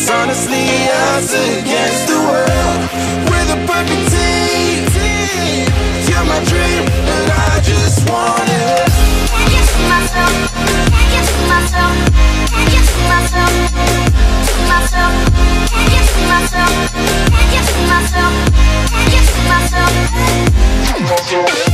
It's honestly us against the world. We're the perfect team. You're my dream, but I just want it. Can't to myself. To myself. To myself. To myself. To myself. To myself.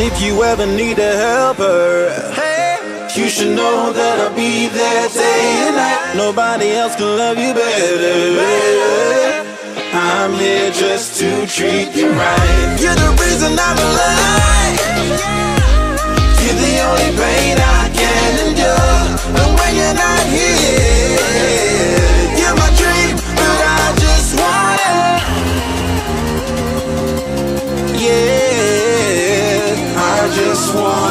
If you ever need a helper, hey, you should know that I'll be there day and night. Nobody else can love you better. I'm here just to treat you right.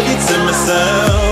It to myself.